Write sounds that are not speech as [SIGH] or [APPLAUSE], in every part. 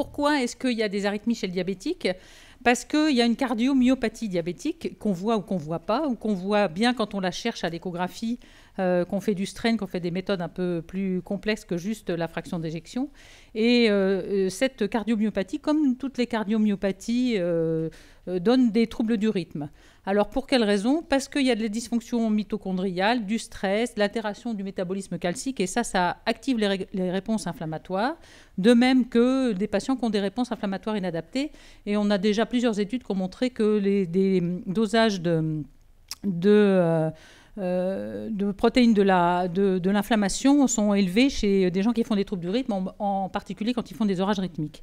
pourquoi est-ce qu'il y a des arythmies chez le diabétique? Parce qu'il y a une cardiomyopathie diabétique qu'on voit ou qu'on ne voit pas, ou qu'on voit bien quand on la cherche à l'échographie, euh, qu'on fait du strain, qu'on fait des méthodes un peu plus complexes que juste la fraction d'éjection. Et euh, euh, cette cardiomyopathie, comme toutes les cardiomyopathies, donne des troubles du rythme. Alors pour quelles raisons Parce qu'il y a des dysfonctions mitochondriales, du stress, l'altération du métabolisme calcique, et ça, ça active les, réponses inflammatoires, de même que des patients qui ont des réponses inflammatoires inadaptées. Et on a déjà plusieurs études qui ont montré que les des dosages de, de protéines de l'inflammation de, sont élevés chez des gens qui font des troubles du rythme, en particulier quand ils font des orages rythmiques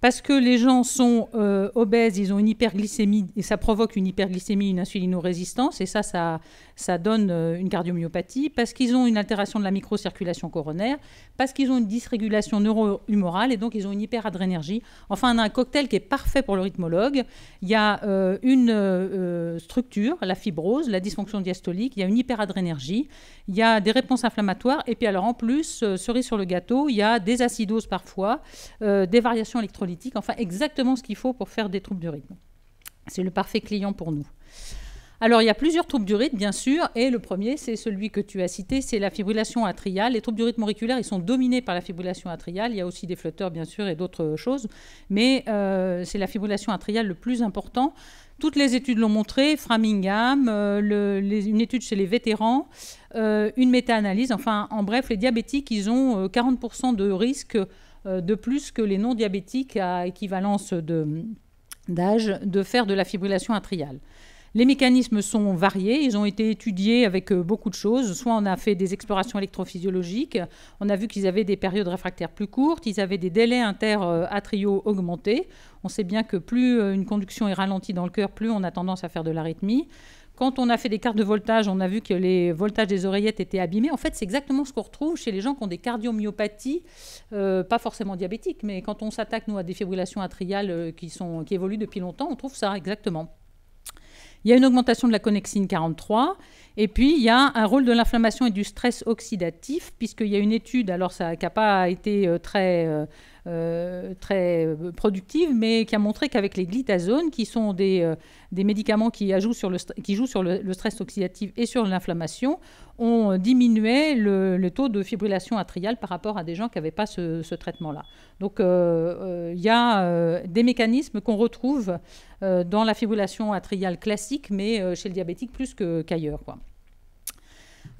parce que les gens sont euh, obèses, ils ont une hyperglycémie, et ça provoque une hyperglycémie, une insulinorésistance, et ça, ça, donne euh, une cardiomyopathie, parce qu'ils ont une altération de la microcirculation coronaire, parce qu'ils ont une dysrégulation neuro-humorale, et donc ils ont une hyperadrénergie. Enfin, on a un cocktail qui est parfait pour le rythmologue. Il y a euh, une structure, la fibrose, la dysfonction diastolique, il y a une hyperadrénergie, il y a des réponses inflammatoires, et puis alors en plus, cerise sur le gâteau, il y a des acidoses parfois, des variations électrolytiques, enfin exactement ce qu'il faut pour faire des troubles du rythme. C'est le parfait client pour nous. Alors, il y a plusieurs troubles du rythme, bien sûr, et le premier, c'est celui que tu as cité, c'est la fibrillation atriale. Les troubles du rythme auriculaire, ils sont dominés par la fibrillation atriale. Il y a aussi des flotteurs, bien sûr, et d'autres choses, mais euh, c'est la fibrillation atriale le plus important. Toutes les études l'ont montré, Framingham, euh, une étude chez les vétérans, euh, une méta-analyse, enfin, en bref, les diabétiques, ils ont 40% de risque de plus que les non-diabétiques à équivalence d'âge de faire de la fibrillation atriale. Les mécanismes sont variés, ils ont été étudiés avec euh, beaucoup de choses. Soit on a fait des explorations électrophysiologiques, on a vu qu'ils avaient des périodes réfractaires plus courtes, ils avaient des délais inter-atriaux augmentés. On sait bien que plus euh, une conduction est ralentie dans le cœur, plus on a tendance à faire de l'arythmie. Quand on a fait des cartes de voltage, on a vu que les voltages des oreillettes étaient abîmés. En fait, c'est exactement ce qu'on retrouve chez les gens qui ont des cardiomyopathies, euh, pas forcément diabétiques, mais quand on s'attaque, nous, à des fibrillations atriales euh, qui, qui évoluent depuis longtemps, on trouve ça exactement. Il y a une augmentation de la connexine 43. Et puis, il y a un rôle de l'inflammation et du stress oxydatif, puisqu'il y a une étude, alors ça n'a pas été euh, très euh, très euh, productive, mais qui a montré qu'avec les glitazones, qui sont des, euh, des médicaments qui, ajoutent sur le, qui jouent sur le, stress oxydatif et sur l'inflammation, on diminuait le, taux de fibrillation atriale par rapport à des gens qui n'avaient pas ce, traitement-là. Donc il y a des mécanismes qu'on retrouve dans la fibrillation atriale classique, mais chez le diabétique plus qu'ailleurs.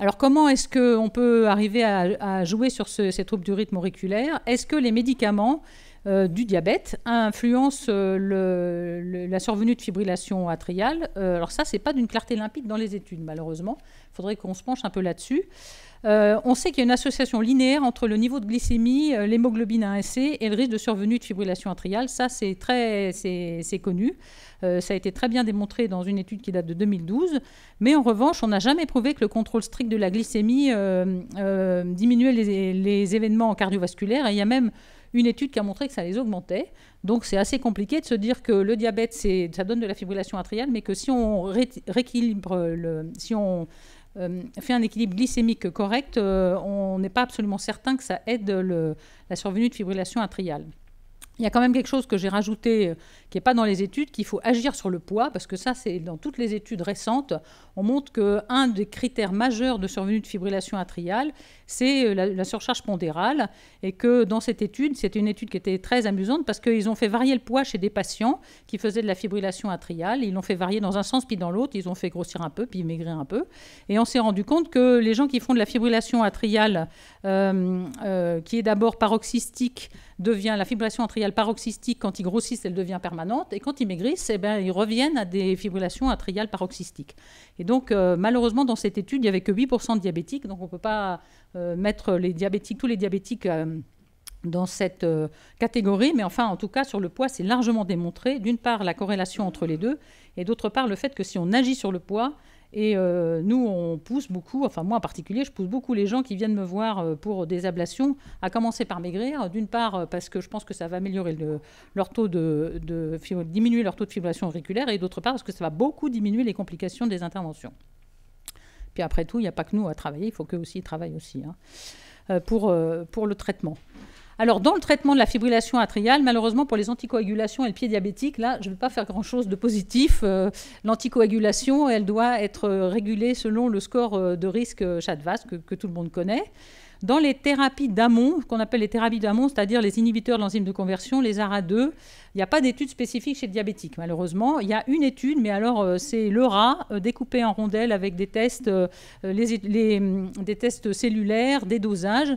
Alors comment est-ce qu'on peut arriver à, jouer sur ces troubles du rythme auriculaire? Est-ce que les médicaments euh, du diabète influencent euh, la survenue de fibrillation atriale euh, Alors ça, c'est pas d'une clarté limpide dans les études, malheureusement. Il faudrait qu'on se penche un peu là-dessus. on sait qu'il y a une association linéaire entre le niveau de glycémie, l'hémoglobine 1C et le risque de survenue de fibrillation atriale. Ça, c'est très, c'est connu. Ça a été très bien démontré dans une étude qui date de 2012. Mais en revanche, on n'a jamais prouvé que le contrôle strict de la glycémie diminuait les, événements cardiovasculaires. Et il y a même une étude qui a montré que ça les augmentait. Donc c'est assez compliqué de se dire que le diabète, ça donne de la fibrillation atriale, mais que si on rééquilibre, si on fait un équilibre glycémique correct, on n'est pas absolument certain que ça aide la survenue de fibrillation atriale. Il y a quand même quelque chose que j'ai rajouté, euh, qui n'est pas dans les études, qu'il faut agir sur le poids, parce que ça, c'est dans toutes les études récentes, on montre qu'un des critères majeurs de survenue de fibrillation atriale, c'est euh, la, surcharge pondérale, et que dans cette étude, c'était une étude qui était très amusante, parce qu'ils ont fait varier le poids chez des patients qui faisaient de la fibrillation atriale, ils l'ont fait varier dans un sens puis dans l'autre, ils ont fait grossir un peu, puis maigrir un peu, et on s'est rendu compte que les gens qui font de la fibrillation atriale, euh, qui est d'abord paroxystique, devient la fibrillation atriale paroxystique, quand ils grossissent, elle devient permanente. Et quand ils maigrissent, eh ben, ils reviennent à des fibrillations atriales paroxystiques. Et donc, euh, malheureusement, dans cette étude, il n'y avait que 8% de diabétiques. Donc, on ne peut pas euh, mettre les diabétiques, tous les diabétiques euh, dans cette catégorie. Mais enfin, en tout cas, sur le poids, c'est largement démontré. D'une part, la corrélation entre les deux. Et d'autre part, le fait que si on agit sur le poids, et euh, nous, on pousse beaucoup, enfin moi en particulier, je pousse beaucoup les gens qui viennent me voir euh, pour des ablations à commencer par maigrir. D'une part, euh, parce que je pense que ça va améliorer leur taux de, diminuer leur taux de fibrillation auriculaire, et d'autre part, parce que ça va beaucoup diminuer les complications des interventions. Puis après tout, il n'y a pas que nous à travailler, il faut qu'eux aussi travaillent aussi hein, pour, pour le traitement. Alors, dans le traitement de la fibrillation atriale, malheureusement, pour les anticoagulations et le pied diabétique, là, je ne vais pas faire grand-chose de positif. Euh, l'anticoagulation, elle doit être régulée selon le score euh, de risque CHADVAS que, que tout le monde connaît. Dans les thérapies d'amont, qu'on appelle les thérapies d'amont, c'est-à-dire les inhibiteurs de l'enzyme de conversion, les ARA2, il n'y a pas d'études spécifiques chez le diabétique, malheureusement. Il y a une étude, mais alors euh, c'est le rat euh, découpé en rondelles avec des tests, euh, hum, des tests cellulaires, des dosages,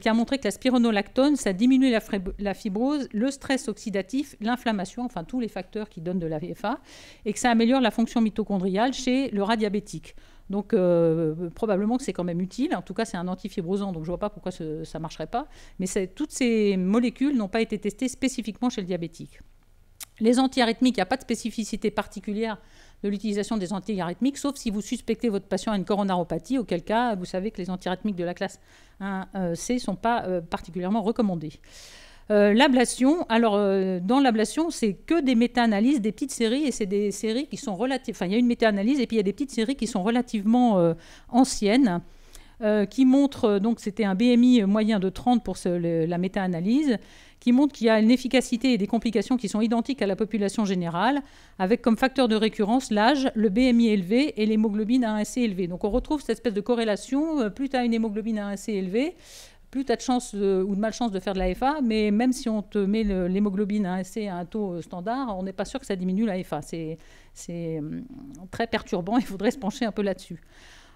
qui a montré que la spironolactone, ça diminue la, la fibrose, le stress oxydatif, l'inflammation, enfin tous les facteurs qui donnent de la VFA, et que ça améliore la fonction mitochondriale chez le rat diabétique. Donc euh, probablement que c'est quand même utile. En tout cas, c'est un antifibrosant, donc je ne vois pas pourquoi ça ne marcherait pas. Mais toutes ces molécules n'ont pas été testées spécifiquement chez le diabétique. Les antiarythmiques, il n'y a pas de spécificité particulière de l'utilisation des antiarythmiques, sauf si vous suspectez votre patient a une coronaropathie, auquel cas vous savez que les antiarythmiques de la classe 1C ne sont pas euh, particulièrement recommandés. Euh, l'ablation, alors euh, dans l'ablation, c'est que des méta-analyses, des petites séries, et c'est des séries qui sont relatives. Enfin, il y a une méta-analyse et puis il y a des petites séries qui sont relativement euh, anciennes, qui montrent, donc c'était un BMI moyen de 30 pour la méta-analyse, qui montre qu'il y a une efficacité et des complications qui sont identiques à la population générale, avec comme facteur de récurrence l'âge, le BMI élevé et l'hémoglobine A1C élevé. Donc on retrouve cette espèce de corrélation, plus tu as une hémoglobine A1C élevée, plus tu as de chance ou de malchance de faire de la FA, mais même si on te met l'hémoglobine à un taux euh, standard, on n'est pas sûr que ça diminue la FA. C'est hum, très perturbant, il [LAUGHS] faudrait se pencher un peu là-dessus.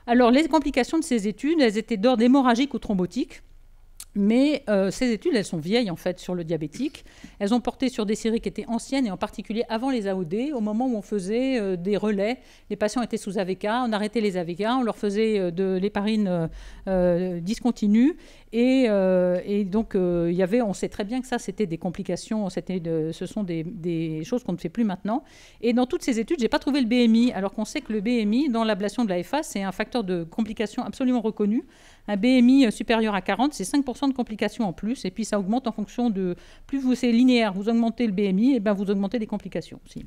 Alors, les complications de ces études, elles étaient d'ordre hémorragique ou thrombotique. Mais euh, ces études, elles sont vieilles en fait sur le diabétique. Elles ont porté sur des séries qui étaient anciennes et en particulier avant les AOD, au moment où on faisait euh, des relais. Les patients étaient sous AVK, on arrêtait les AVK, on leur faisait de l'héparine discontinue. Et, donc, il y avait, on sait très bien que ça, c'était des complications, de, ce sont des, choses qu'on ne fait plus maintenant. Et dans toutes ces études, je n'ai pas trouvé le BMI, alors qu'on sait que le BMI, dans l'ablation de la FA, c'est un facteur de complication absolument reconnu. Un BMI supérieur à 40, c'est 5% de complications en plus. Et puis ça augmente en fonction de. Plus vous c'est linéaire, vous augmentez le BMI, et bien vous augmentez les complications aussi.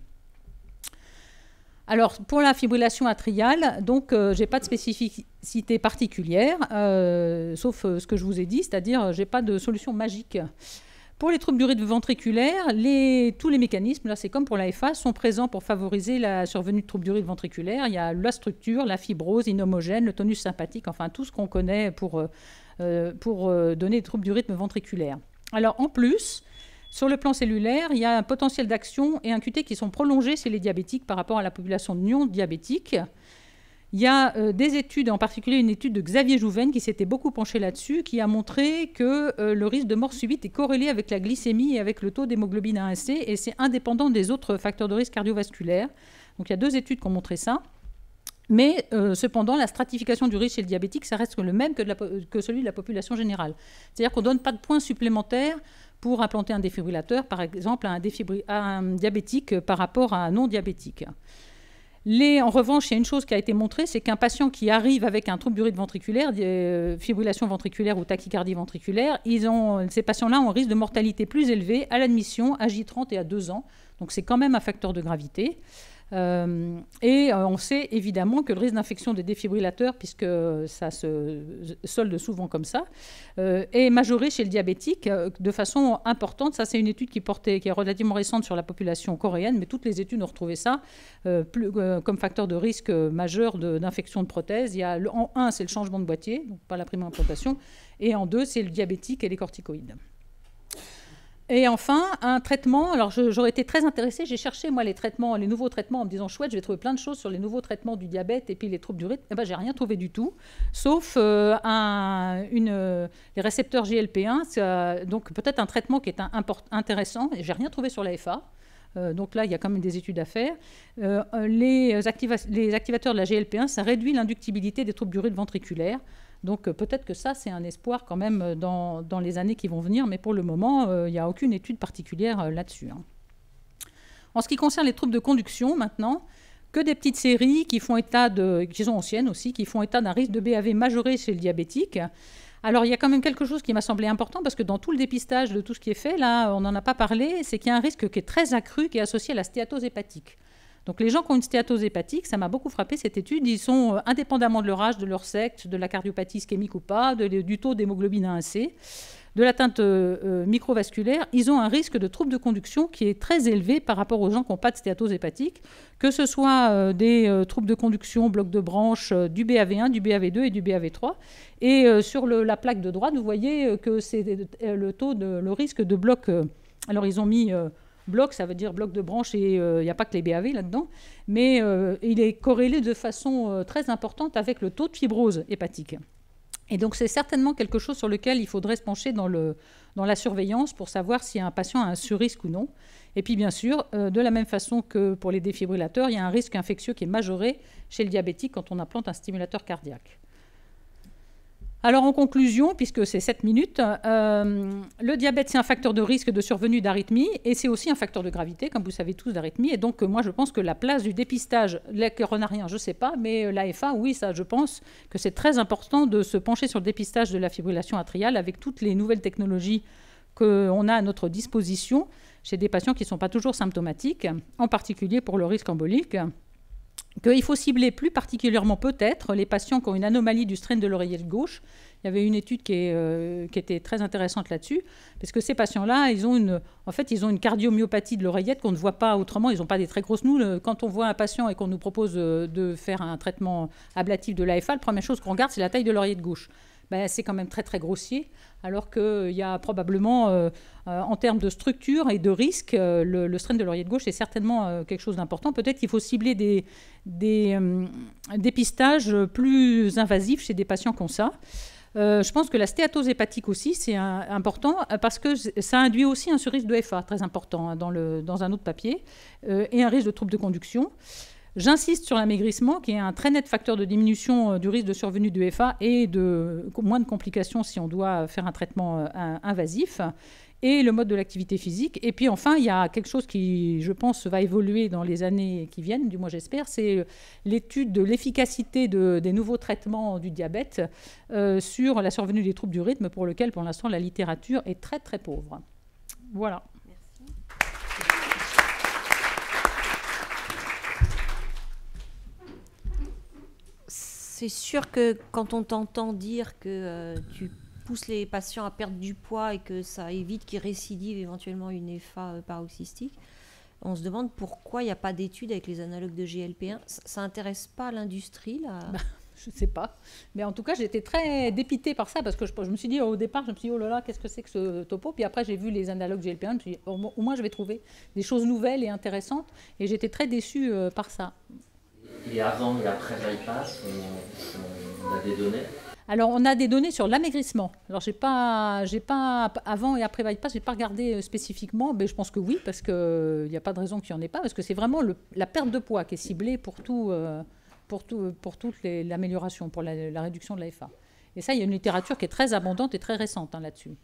Alors, pour la fibrillation atriale, donc, euh, je n'ai pas de spécificité particulière, euh, sauf euh, ce que je vous ai dit, c'est-à-dire, je n'ai pas de solution magique. Pour les troubles du rythme ventriculaire, tous les mécanismes, là c'est comme pour la FA, sont présents pour favoriser la survenue de troubles du rythme ventriculaire. Il y a la structure, la fibrose inhomogène, le tonus sympathique, enfin tout ce qu'on connaît pour, euh, pour donner des troubles du rythme ventriculaire. Alors en plus, sur le plan cellulaire, il y a un potentiel d'action et un QT qui sont prolongés chez les diabétiques par rapport à la population non diabétique. Il y a euh, des études, en particulier une étude de Xavier Jouven qui s'était beaucoup penché là-dessus, qui a montré que euh, le risque de mort subite est corrélé avec la glycémie et avec le taux d'hémoglobine A1C, et c'est indépendant des autres facteurs de risque cardiovasculaire. Donc il y a deux études qui ont montré ça. Mais euh, cependant, la stratification du risque chez le diabétique, ça reste le même que, que celui de la population générale. C'est-à-dire qu'on ne donne pas de points supplémentaires pour implanter un défibrillateur, par exemple, à un, diabétique par rapport à un non-diabétique en revanche, il y a une chose qui a été montrée, c'est qu'un patient qui arrive avec un trouble du rythme ventriculaire, euh, fibrillation ventriculaire ou tachycardie ventriculaire, ces patients-là ont un risque de mortalité plus élevé à l'admission à J30 et à 2 ans. Donc c'est quand même un facteur de gravité. Euh, et euh, on sait évidemment que le risque d'infection des défibrillateurs, puisque ça se solde souvent comme ça, euh, est majoré chez le diabétique de façon importante. Ça, c'est une étude qui, est relativement récente sur la population coréenne, mais toutes les études ont retrouvé ça comme facteur de risque majeur d'infection de, prothèses. Il en un, c'est le changement de boîtier, donc pas la prime implantation, et en deux, c'est le diabétique et les corticoïdes. Et enfin, un traitement. Alors, j'aurais été très intéressée. J'ai cherché, moi, les traitements, les nouveaux traitements en me disant, chouette, je vais trouver plein de choses sur les nouveaux traitements du diabète et puis les troubles du rythme. Eh ben, j'ai rien trouvé du tout, sauf euh, un, une, les récepteurs GLP1. Donc, peut-être un traitement qui est intéressant. Et j'ai rien trouvé sur la FA. Euh, donc là, il y a quand même des études à faire. Euh, les, les, activateurs de la GLP1, ça réduit l'inductibilité des troubles du rythme ventriculaire. Donc euh, peut-être que ça, c'est un espoir quand même euh, dans, les années qui vont venir, mais pour le moment, euh, il n'y a aucune étude particulière là-dessus. Hein. En ce qui concerne les troubles de conduction, maintenant, que des petites séries qui font état de, qui sont anciennes aussi, qui font état d'un risque de BAV majoré chez le diabétique. Alors, il y a quand même quelque chose qui m'a semblé important parce que dans tout le dépistage de tout ce qui est fait, là, on n'en a pas parlé, c'est qu'il y a un risque qui est très accru qui est associé à la stéatose hépatique. Donc les gens qui ont une stéatose hépatique, ça m'a beaucoup frappé cette étude, ils sont euh, indépendamment de leur âge, de leur sexe, de la cardiopathie ischémique ou pas, du taux d'hémoglobine A1C. de l'atteinte euh, microvasculaire, ils ont un risque de trouble de conduction qui est très élevé par rapport aux gens qui n'ont pas de stéatose hépatique, que ce soit des troubles de conduction, bloc de branche, du BAV1, du BAV2 et du BAV3. Et sur la plaque de droite, vous voyez que c'est le taux de risque de bloc. alors ils ont mis bloc, ça veut dire bloc de branche et il n'y a pas que les BAV là-dedans, mais il est corrélé de façon très importante avec le taux de fibrose hépatique. Et donc c'est certainement quelque chose sur lequel il faudrait se pencher dans, le, dans la surveillance pour savoir si un patient a un surrisque ou non. Et puis bien sûr, euh, de la même façon que pour les défibrillateurs, il y a un risque infectieux qui est majoré chez le diabétique quand on implante un stimulateur cardiaque. Alors en conclusion, puisque c'est 7 minutes, euh, le diabète c'est un facteur de risque de survenue d'arythmie et c'est aussi un facteur de gravité, comme vous savez tous, d'arythmie. Et donc moi je pense que la place du dépistage, les coronariens, je ne sais pas, mais l'AFA, oui, ça je pense que c'est très important de se pencher sur le dépistage de la fibrillation atriale avec toutes les nouvelles technologies qu'on a à notre disposition chez des patients qui ne sont pas toujours symptomatiques, en particulier pour le risque embolique qu'il faut cibler plus particulièrement peut-être les patients qui ont une anomalie du strain de l'oreillette gauche. Il y avait une étude qui, euh, était très intéressante là-dessus, parce que ces patients-là, ils ont une, en fait, ils ont une cardiomyopathie de l'oreillette qu'on ne voit pas autrement. Ils n'ont pas des très grosses. Nous, quand on voit un patient et qu'on nous propose euh, de faire un traitement ablatif de l'AFA, la première chose qu'on regarde, c'est la taille de l'oreillette gauche. Ben, c'est quand même très très grossier, alors qu'il y a probablement, euh, euh, en termes de structure et de risque, euh, le, strain de l'oreillette gauche est certainement quelque chose d'important. Peut-être qu'il faut cibler des, dépistages plus invasifs chez des patients comme ça. je pense que la stéatose hépatique aussi, c'est important parce que ça induit aussi un surrisque de FA très important hein, dans, le, un autre papier et un risque de trouble de conduction. J'insiste sur l'amaigrissement, qui est un très net facteur de diminution euh, du risque de survenue du FA et de moins de complications si on doit faire un traitement euh, invasif, et le mode de l'activité physique. Et puis enfin, il y a quelque chose qui, je pense, va évoluer dans les années qui viennent, du moins j'espère, c'est euh, l'étude de l'efficacité des nouveaux traitements du diabète sur la survenue des troubles du rythme, pour lequel pour l'instant la littérature est très très pauvre. Voilà. C'est sûr que quand on t'entend dire que euh, tu pousses les patients à perdre du poids et que ça évite qu'ils récidivent éventuellement une EFA euh, paroxystique, on se demande pourquoi il n'y a pas d'études avec les analogues de GLP1. Ça n'intéresse pas l'industrie là? Bah, Je ne sais pas. Mais en tout cas, j'étais très dépitée par ça parce que je, me suis dit au départ, je me suis dit, oh là là, qu'est-ce que c'est que ce topo? Puis après, j'ai vu les analogues GLP1, je me suis dit, au, moins, je vais trouver des choses nouvelles et intéressantes. Et j'étais très déçue euh, par ça. Et avant et après bypass, on, a des données alors, on a des données sur l'amaigrissement. Alors, j'ai pas, j'ai pas, avant et après bypass, j'ai pas regardé euh, spécifiquement, mais je pense que oui, parce qu'il n'y a pas de raison qu'il n'y en ait pas, parce que c'est vraiment la perte de poids qui est ciblée pour tout, euh, pour tout, pour toute l'amélioration, pour la, réduction de la FA. Et ça, il y a une littérature qui est très abondante et très récente hein, là-dessus.